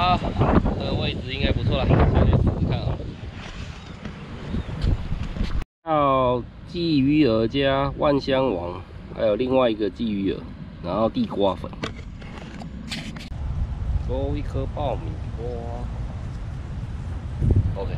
啦，这个位置应该不错啦，下去试试看啊。到鲫鱼饵加万香王，还有另外一个鲫鱼饵，然后地瓜粉，勾一颗爆米花。OK。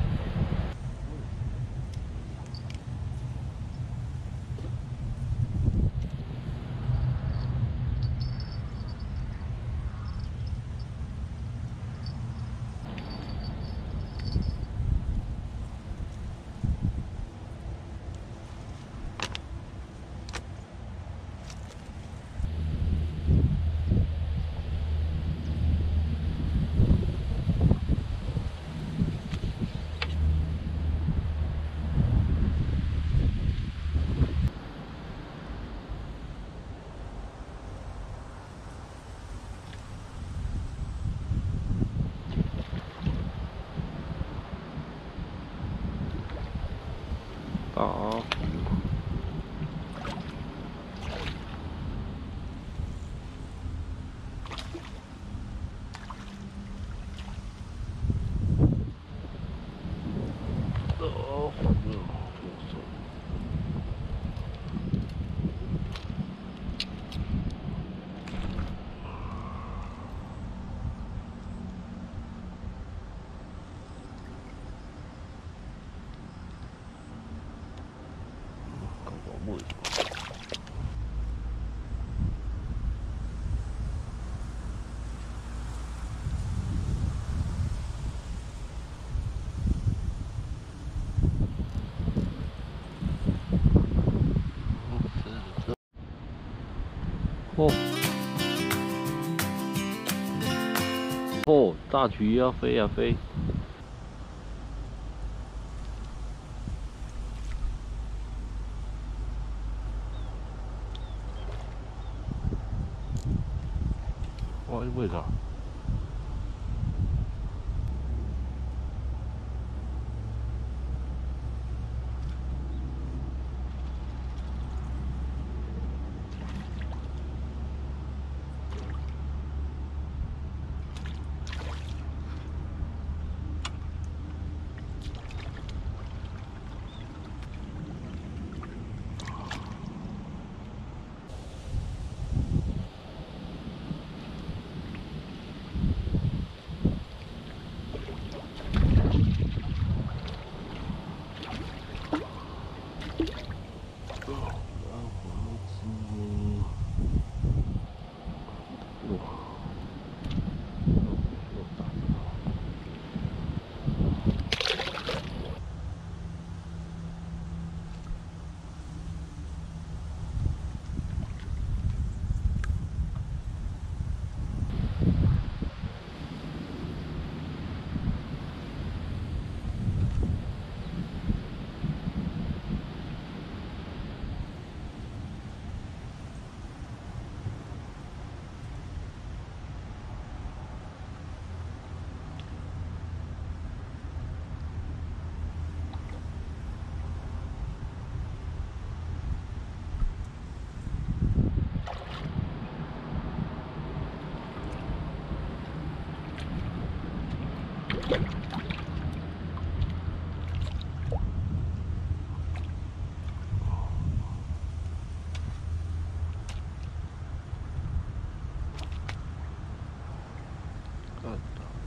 好。哦，哦，大鱼要飞呀飞！哇，为啥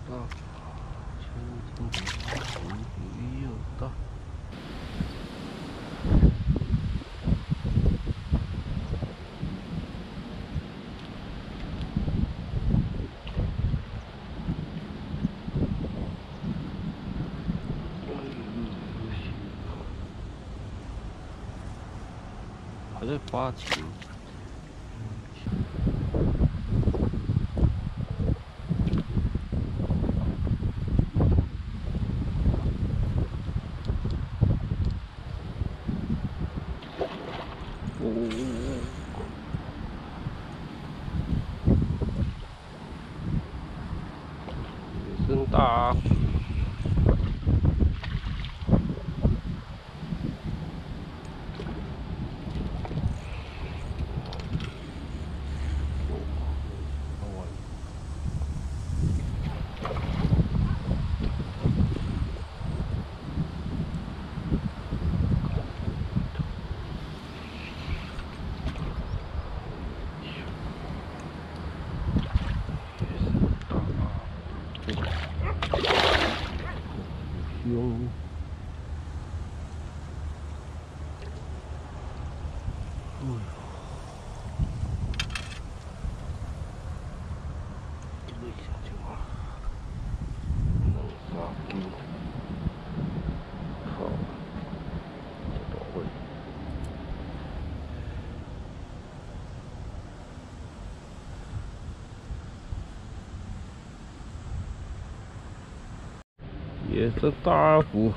为啥？还在发情。真 yung 也是大湖。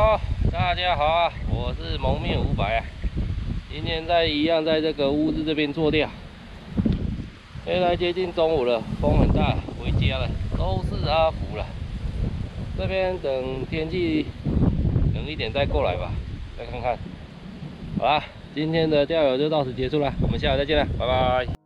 好，大家好啊，我是蒙面五百啊，今天在一样在这个屋子这边做钓。现在接近中午了，风很大，回家了，都是阿福了。这边等天气冷一点再过来吧，再看看。好啦，今天的钓友就到此结束了，我们下回再见了，拜拜。